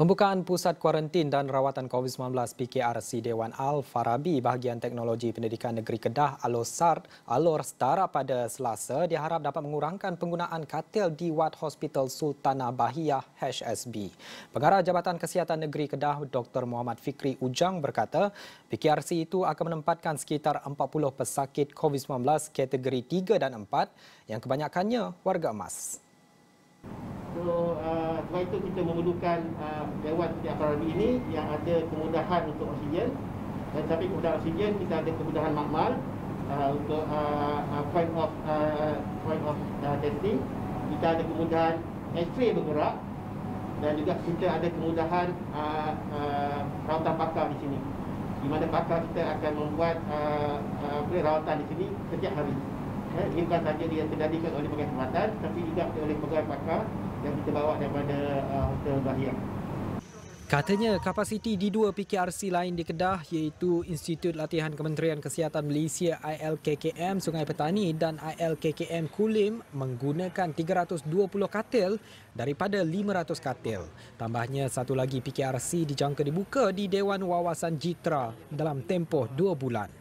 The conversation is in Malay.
Pembukaan Pusat Kuarantin dan Rawatan COVID-19 PKRC Dewan Al-Farabi bahagian Teknologi Pendidikan Negeri Kedah Alosar Alor Setara pada Selasa diharap dapat mengurangkan penggunaan katil di Wad Hospital Sultanah Bahiyah HSB. Pengarah Jabatan Kesihatan Negeri Kedah Dr. Muhammad Fikri Ujang berkata, PKRC itu akan menempatkan sekitar 40 pesakit COVID-19 kategori 3 dan 4 yang kebanyakannya warga emas. Sebab itu kita memerlukan uh, dewan Arabi ini yang ada kemudahan untuk oksigen. Dan tapi kemudahan oksigen kita ada kemudahan makmal uh, untuk uh, uh, point of uh, point of uh, testing. Kita ada kemudahan X-ray bergerak. Dan juga kita ada kemudahan uh, uh, rawatan pakar di sini. Di mana pakar kita akan membuat uh, uh, rawatan di sini setiap hari. Eh, ini bukan sahaja dia terjadikan oleh pegawai kesempatan tapi juga oleh pegawai pakar yang kita bawa daripada uh, Hotel Bahia. Katanya kapasiti di dua PKRC lain di Kedah iaitu Institut Latihan Kementerian Kesihatan Malaysia ILKKM Sungai Petani dan ILKKM Kulim menggunakan 320 katil daripada 500 katil. Tambahnya satu lagi PKRC dijangka dibuka di Dewan Wawasan Jitra dalam tempoh dua bulan.